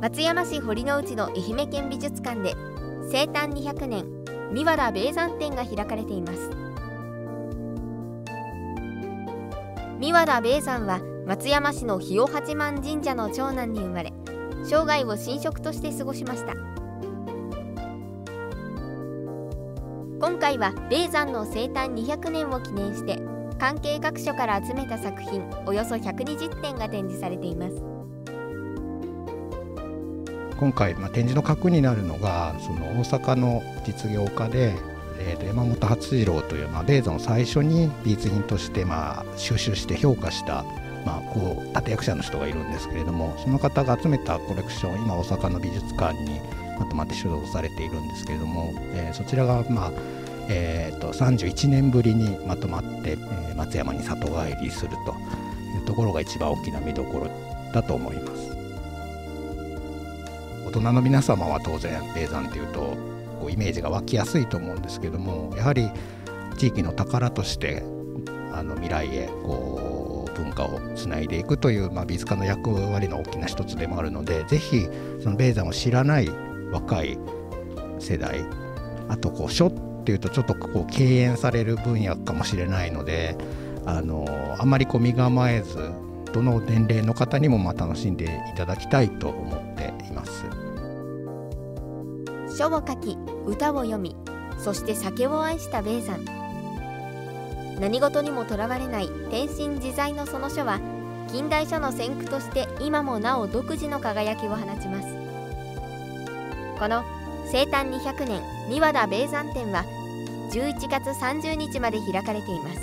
松山市堀之内の愛媛県美術館で生誕200年三和田米山展が開かれています。三和田米山は松山市の日代八幡神社の長男に生まれ生涯を神職として過ごしました。今回は米山の生誕200年を記念して関係各所から集めた作品およそ120点が展示されています。今回、まあ、展示の核になるのがその大阪の実業家で、えー、山本初次郎という、まあ、米山を最初に美術品として、まあ、収集して評価した、まあ、こう立役者の人がいるんですけれどもその方が集めたコレクション今大阪の美術館にまとまって所蔵されているんですけれども、えー、そちらが、まあえーと、31年ぶりにまとまって、えー、松山に里帰りするというところが一番大きな見どころだと思います。大人の皆様は当然霊山っていうとこうイメージが湧きやすいと思うんですけどもやはり地域の宝としてあの未来へこう文化をつないでいくという、まあ、美術館の役割の大きな一つでもあるのでぜひその霊山を知らない若い世代あとこう書っていうとちょっとこう敬遠される分野かもしれないのであのあんまりこう身構えずどの年齢の方にもまあ楽しんでいただきたいと思っています。書を書き歌を読みそして酒を愛した米山何事にもとらわれない天真自在のその書は近代書の先駆として今もなお独自の輝きを放ちます。この生誕200年三和田米山展は11月30日まで開かれています。